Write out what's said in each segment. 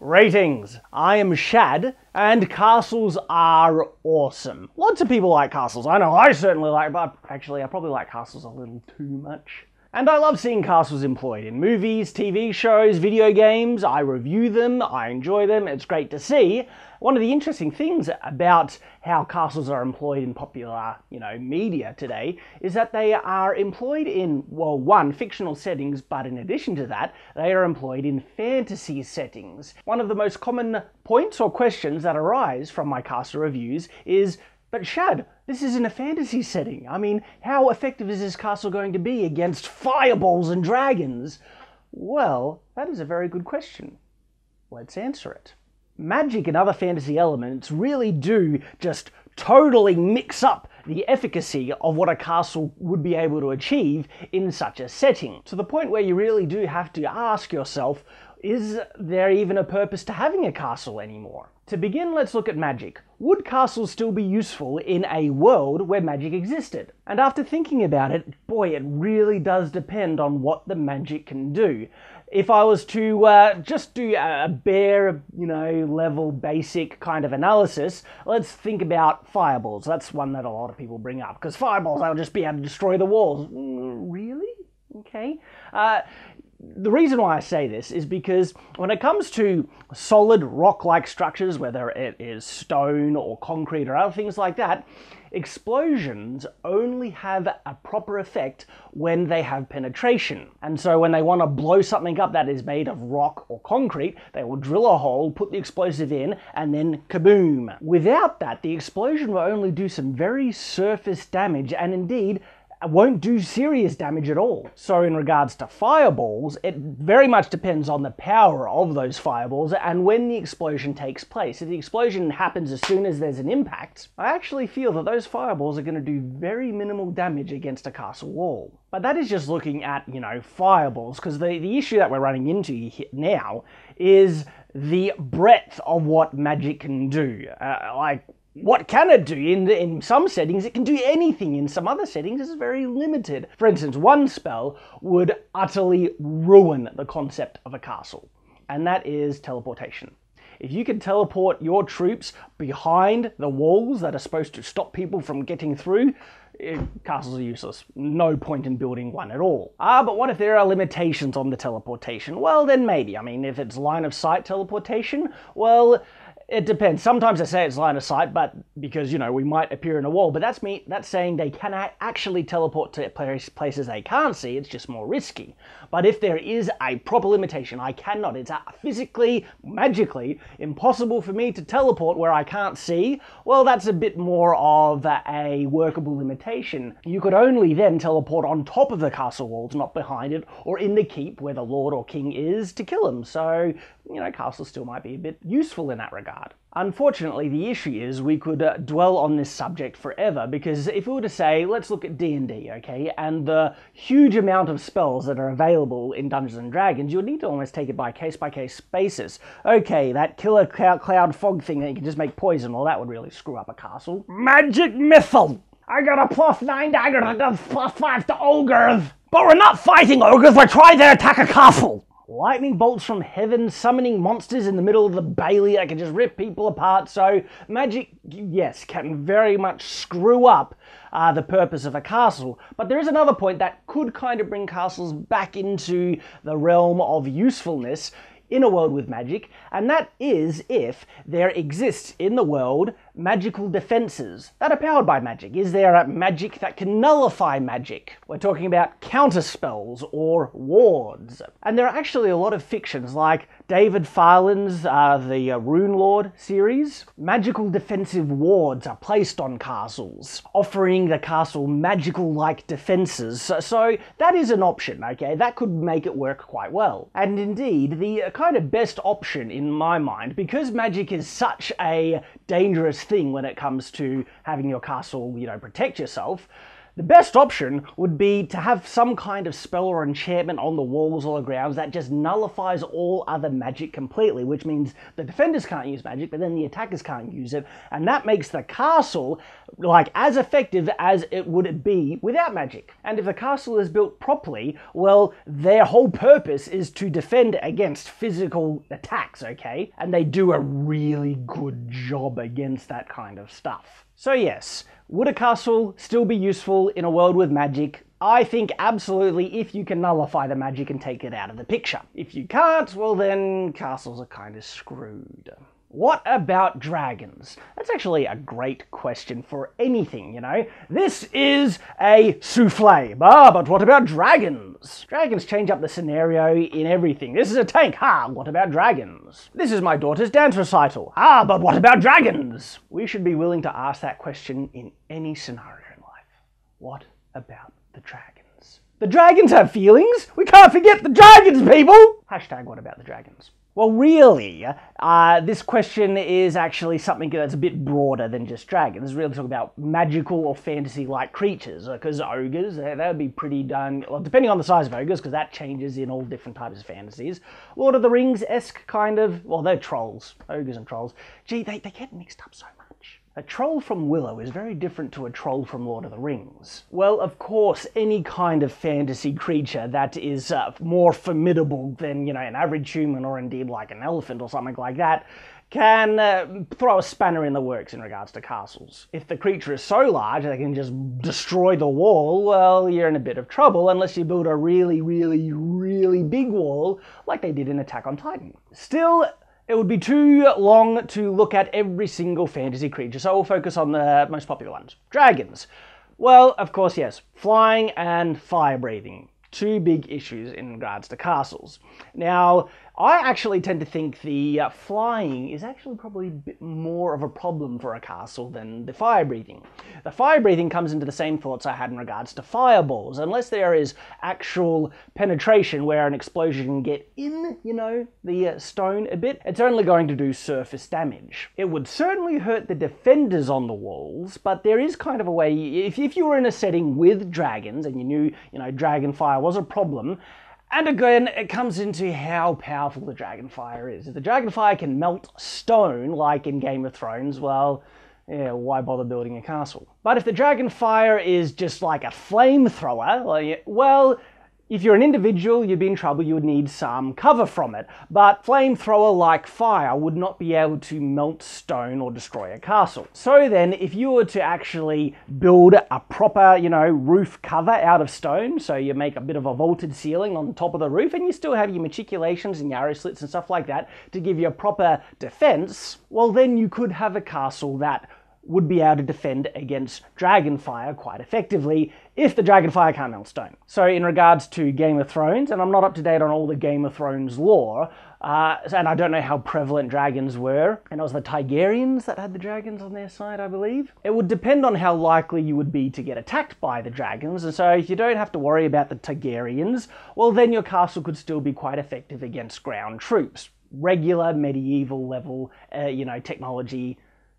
Ratings. I am Shad, and castles are awesome. Lots of people like castles. I know I certainly like, but actually, I probably like castles a little too much. And I love seeing castles employed in movies, TV shows, video games. I review them, I enjoy them, it's great to see. One of the interesting things about how castles are employed in popular, you know, media today is that they are employed in, well, one, fictional settings, but in addition to that, they are employed in fantasy settings. One of the most common points or questions that arise from my castle reviews is but Shad, this is in a fantasy setting. I mean, how effective is this castle going to be against fireballs and dragons? Well, that is a very good question. Let's answer it. Magic and other fantasy elements really do just totally mix up the efficacy of what a castle would be able to achieve in such a setting, to the point where you really do have to ask yourself, is there even a purpose to having a castle anymore? To begin, let's look at magic. Would castles still be useful in a world where magic existed? And after thinking about it, boy, it really does depend on what the magic can do. If I was to uh, just do a bare, you know, level basic kind of analysis, let's think about fireballs. That's one that a lot of people bring up because fireballs, they'll just be able to destroy the walls. Mm, really? Okay. Uh, the reason why I say this is because when it comes to solid rock like structures, whether it is stone or concrete or other things like that, explosions only have a proper effect when they have penetration. And so when they want to blow something up that is made of rock or concrete, they will drill a hole, put the explosive in, and then kaboom. Without that, the explosion will only do some very surface damage and indeed won't do serious damage at all. So in regards to fireballs, it very much depends on the power of those fireballs and when the explosion takes place. If the explosion happens as soon as there's an impact, I actually feel that those fireballs are going to do very minimal damage against a castle wall. But that is just looking at, you know, fireballs, because the, the issue that we're running into now is the breadth of what magic can do. Uh, like, what can it do? In, in some settings, it can do anything. In some other settings, it's very limited. For instance, one spell would utterly ruin the concept of a castle, and that is teleportation. If you can teleport your troops behind the walls that are supposed to stop people from getting through, it, eh, castles are useless. No point in building one at all. Ah, but what if there are limitations on the teleportation? Well, then maybe. I mean, if it's line of sight teleportation, well, it depends. Sometimes I say it's line of sight, but because you know we might appear in a wall. But that's me. That's saying they can actually teleport to places they can't see. It's just more risky. But if there is a proper limitation, I cannot. It's physically, magically impossible for me to teleport where I can't see. Well, that's a bit more of a workable limitation. You could only then teleport on top of the castle walls, not behind it, or in the keep where the lord or king is to kill him. So you know, castles still might be a bit useful in that regard. Unfortunately, the issue is we could uh, dwell on this subject forever because if we were to say, let's look at D&D, okay, and the huge amount of spells that are available in Dungeons and Dragons, you would need to almost take it by case-by-case basis. Okay, that killer cloud, cloud fog thing that you can just make poison, well, that would really screw up a castle. Magic missile! I got a plus nine dagger that does plus five to ogres! But we're not fighting ogres, we're trying to attack a castle! Lightning bolts from heaven, summoning monsters in the middle of the Bailey that can just rip people apart. So, magic, yes, can very much screw up uh, the purpose of a castle. But there is another point that could kind of bring castles back into the realm of usefulness in a world with magic, and that is if there exists in the world magical defenses that are powered by magic? Is there a magic that can nullify magic? We're talking about counter spells or wards. And there are actually a lot of fictions like David Farland's uh, The uh, Rune Lord series. Magical defensive wards are placed on castles, offering the castle magical-like defenses. So, so that is an option, okay? That could make it work quite well. And indeed, the uh, kind of best option in my mind, because magic is such a dangerous thing when it comes to having your castle, you know, protect yourself, The best option would be to have some kind of spell or enchantment on the walls or the grounds that just nullifies all other magic completely, which means the defenders can't use magic, but then the attackers can't use it, and that makes the castle like as effective as it would be without magic. And if the castle is built properly, well, their whole purpose is to defend against physical attacks, okay? And they do a really good job against that kind of stuff. So yes, would a castle still be useful in a world with magic? I think absolutely if you can nullify the magic and take it out of the picture. If you can't, well then castles are kind of screwed. What about dragons? That's actually a great question for anything, you know? This is a souffle. Ah, but what about dragons? Dragons change up the scenario in everything. This is a tank. Ha, what about dragons? This is my daughter's dance recital. Ah, but what about dragons? We should be willing to ask that question in any scenario in life. What about the dragons? The dragons have feelings. We can't forget the dragons, people! Hashtag what about the dragons? Well, really, uh, this question is actually something that's a bit broader than just dragons. It's really talking about magical or fantasy-like creatures, because uh, ogres, that would be pretty done, well, depending on the size of ogres, because that changes in all different types of fantasies. Lord of the Rings-esque kind of, well, they're trolls, ogres and trolls. Gee, they, they get mixed up so much. A troll from Willow is very different to a troll from Lord of the Rings. Well, of course, any kind of fantasy creature that is uh, more formidable than, you know, an average human or indeed like an elephant or something like that can uh, throw a spanner in the works in regards to castles. If the creature is so large they can just destroy the wall, well, you're in a bit of trouble unless you build a really, really, really big wall like they did in Attack on Titan. Still, it would be too long to look at every single fantasy creature, so we'll focus on the most popular ones. Dragons. Well, of course, yes, flying and fire breathing. Two big issues in regards to castles. Now, I actually tend to think the uh, flying is actually probably a bit more of a problem for a castle than the fire breathing. The fire breathing comes into the same thoughts I had in regards to fireballs. Unless there is actual penetration where an explosion can get in, you know, the uh, stone a bit, it's only going to do surface damage. It would certainly hurt the defenders on the walls, but there is kind of a way, if, if you were in a setting with dragons and you knew, you know, dragon fire was a problem, and again, it comes into how powerful the Dragonfire is. If the Dragonfire can melt stone, like in Game of Thrones, well, yeah, why bother building a castle? But if the Dragonfire is just like a flamethrower, well, if you're an individual, you'd be in trouble, you would need some cover from it. But flamethrower like fire would not be able to melt stone or destroy a castle. So then, if you were to actually build a proper, you know, roof cover out of stone, so you make a bit of a vaulted ceiling on top of the roof, and you still have your machicolations and your arrow slits and stuff like that to give you a proper defense, well then you could have a castle that would be able to defend against Dragonfire quite effectively if the Dragonfire can't melt stone. So in regards to Game of Thrones, and I'm not up to date on all the Game of Thrones lore, uh, and I don't know how prevalent dragons were, and it was the Targaryens that had the dragons on their side, I believe. It would depend on how likely you would be to get attacked by the dragons, and so if you don't have to worry about the Targaryens, well then your castle could still be quite effective against ground troops. Regular medieval level, uh, you know, technology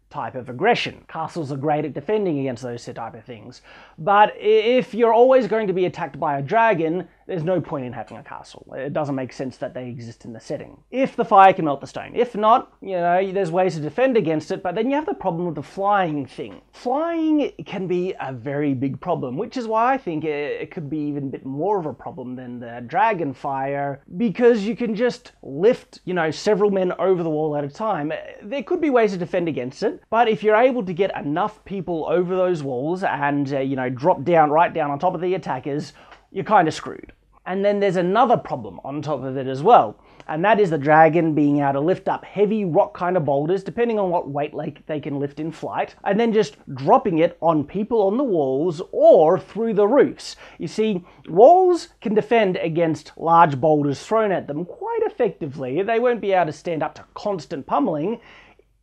type of aggression. Castles are great at defending against those type of things. But if you're always going to be attacked by a dragon, there's no point in having a castle. It doesn't make sense that they exist in the setting. If the fire can melt the stone. If not, you know, there's ways to defend against it, but then you have the problem with the flying thing. Flying can be a very big problem, which is why I think it could be even a bit more of a problem than the dragon fire, because you can just lift, you know, several men over the wall at a time. There could be ways to defend against it, but if you're able to get enough people over those walls and, uh, you know, drop down right down on top of the attackers, you're kind of screwed. And then there's another problem on top of it as well, and that is the dragon being able to lift up heavy rock kind of boulders, depending on what weight like they can lift in flight, and then just dropping it on people on the walls or through the roofs. You see, walls can defend against large boulders thrown at them quite effectively. They won't be able to stand up to constant pummeling,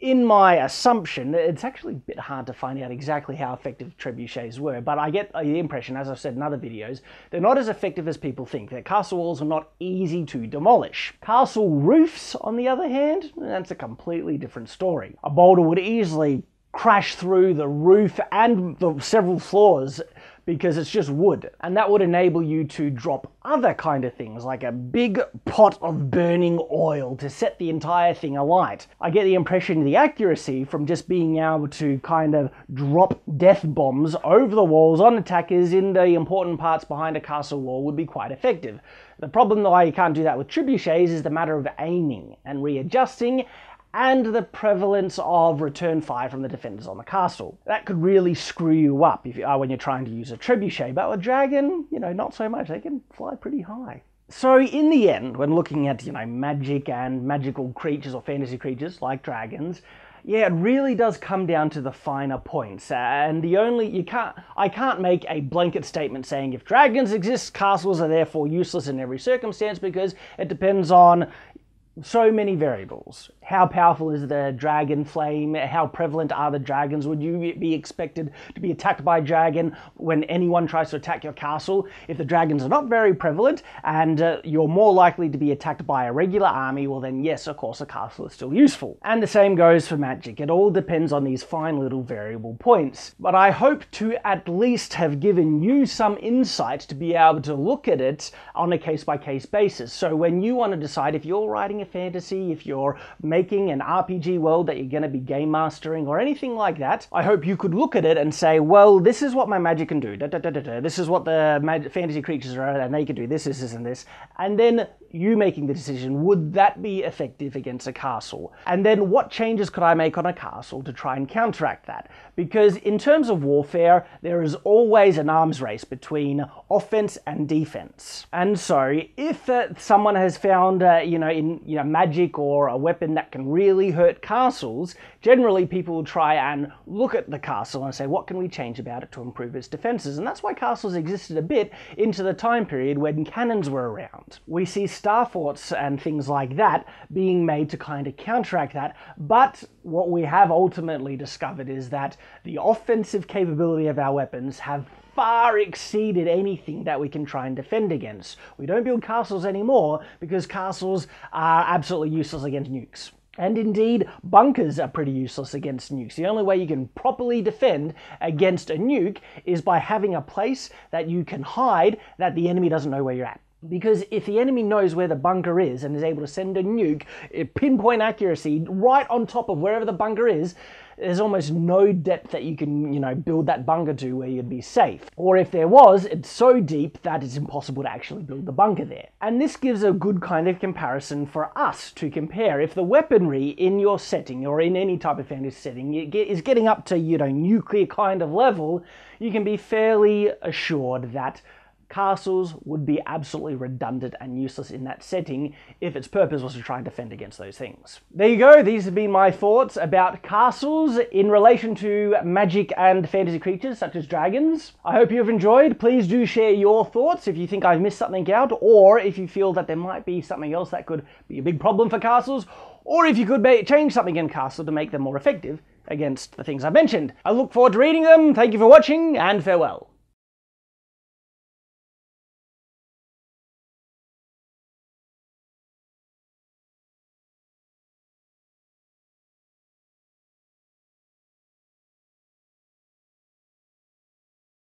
in my assumption, it's actually a bit hard to find out exactly how effective trebuchets were, but I get the impression, as I've said in other videos, they're not as effective as people think. Their castle walls are not easy to demolish. Castle roofs, on the other hand, that's a completely different story. A boulder would easily crash through the roof and the several floors because it's just wood. And that would enable you to drop other kind of things, like a big pot of burning oil to set the entire thing alight. I get the impression the accuracy from just being able to kind of drop death bombs over the walls on attackers in the important parts behind a castle wall would be quite effective. The problem why you can't do that with trebuchets is the matter of aiming and readjusting and the prevalence of return fire from the defenders on the castle. That could really screw you up if you are when you're trying to use a trebuchet, but with dragon, you know, not so much. They can fly pretty high. So in the end, when looking at, you know, magic and magical creatures or fantasy creatures like dragons, yeah, it really does come down to the finer points. And the only you can't I can't make a blanket statement saying if dragons exist, castles are therefore useless in every circumstance because it depends on so many variables. How powerful is the dragon flame? How prevalent are the dragons? Would you be expected to be attacked by a dragon when anyone tries to attack your castle? If the dragons are not very prevalent and uh, you're more likely to be attacked by a regular army, well, then yes, of course, a castle is still useful. And the same goes for magic. It all depends on these fine little variable points. But I hope to at least have given you some insight to be able to look at it on a case by case basis. So when you want to decide if you're writing a fantasy, if you're making an RPG world that you're going to be game mastering or anything like that, I hope you could look at it and say, well, this is what my magic can do. Da, da, da, this is what the mag- fantasy creatures are, and they can do this, this, this, and this. And then you making the decision, would that be effective against a castle? And then what changes could I make on a castle to try and counteract that? Because in terms of warfare, there is always an arms race between offense and defense. And so if uh, someone has found, uh, you know, in you know magic or a weapon that can really hurt castles, generally people will try and look at the castle and say, what can we change about it to improve its defenses? And that's why castles existed a bit into the time period when cannons were around. We see star forts and things like that being made to kind of counteract that. But what we have ultimately discovered is that the offensive capability of our weapons have far exceeded anything that we can try and defend against. We don't build castles anymore because castles are absolutely useless against nukes. And indeed, bunkers are pretty useless against nukes. The only way you can properly defend against a nuke is by having a place that you can hide that the enemy doesn't know where you're at. Because if the enemy knows where the bunker is and is able to send a nuke, pinpoint accuracy, right on top of wherever the bunker is, there's almost no depth that you can, you know, build that bunker to where you'd be safe. Or if there was, it's so deep that it's impossible to actually build the bunker there. And this gives a good kind of comparison for us to compare. If the weaponry in your setting or in any type of fantasy setting is getting up to, you know, nuclear kind of level, you can be fairly assured that castles would be absolutely redundant and useless in that setting if its purpose was to try and defend against those things. There you go, these have been my thoughts about castles in relation to magic and fantasy creatures such as dragons. I hope you have enjoyed. Please do share your thoughts if you think I've missed something out or if you feel that there might be something else that could be a big problem for castles or if you could change something in castle to make them more effective against the things I've mentioned. I look forward to reading them. Thank you for watching and farewell.